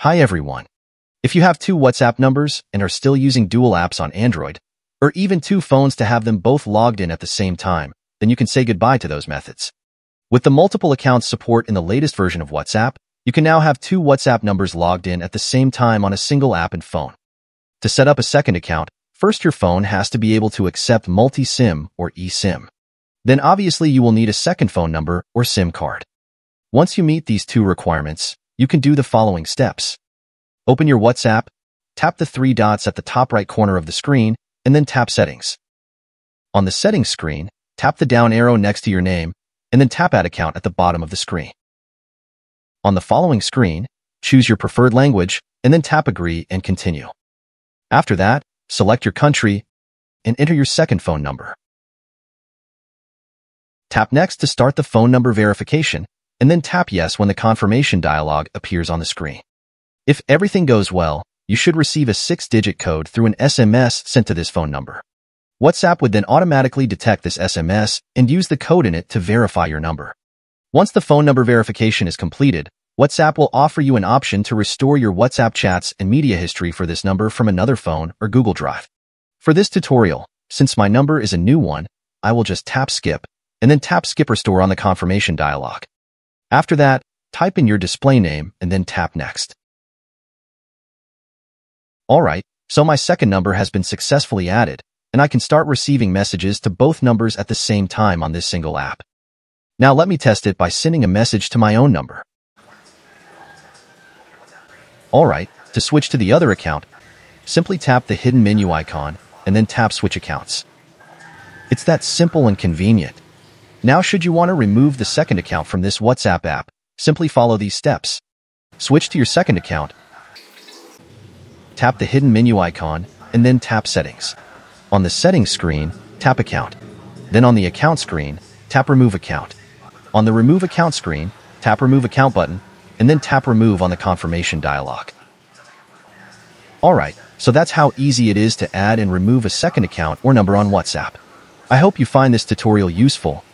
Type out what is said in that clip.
Hi everyone. If you have two WhatsApp numbers and are still using dual apps on Android, or even two phones to have them both logged in at the same time, then you can say goodbye to those methods. With the multiple accounts support in the latest version of WhatsApp, you can now have two WhatsApp numbers logged in at the same time on a single app and phone. To set up a second account, first your phone has to be able to accept multi-SIM or eSIM. Then obviously you will need a second phone number or SIM card. Once you meet these two requirements, you can do the following steps. Open your WhatsApp, tap the three dots at the top right corner of the screen, and then tap Settings. On the Settings screen, tap the down arrow next to your name, and then tap Add Account at the bottom of the screen. On the following screen, choose your preferred language, and then tap Agree and Continue. After that, select your country and enter your second phone number. Tap Next to start the phone number verification, and then tap Yes when the confirmation dialog appears on the screen. If everything goes well, you should receive a six-digit code through an SMS sent to this phone number. WhatsApp would then automatically detect this SMS and use the code in it to verify your number. Once the phone number verification is completed, WhatsApp will offer you an option to restore your WhatsApp chats and media history for this number from another phone or Google Drive. For this tutorial, since my number is a new one, I will just tap skip and then tap skip restore on the confirmation dialog. After that, type in your display name and then tap next. Alright, so my second number has been successfully added, and I can start receiving messages to both numbers at the same time on this single app. Now let me test it by sending a message to my own number. Alright, to switch to the other account, simply tap the hidden menu icon and then tap Switch Accounts. It's that simple and convenient. Now should you want to remove the second account from this WhatsApp app, simply follow these steps. Switch to your second account, tap the hidden menu icon, and then tap Settings. On the Settings screen, tap Account. Then on the Account screen, tap Remove Account. On the Remove Account screen, tap Remove Account button, and then tap Remove on the confirmation dialog. Alright, so that's how easy it is to add and remove a second account or number on WhatsApp. I hope you find this tutorial useful,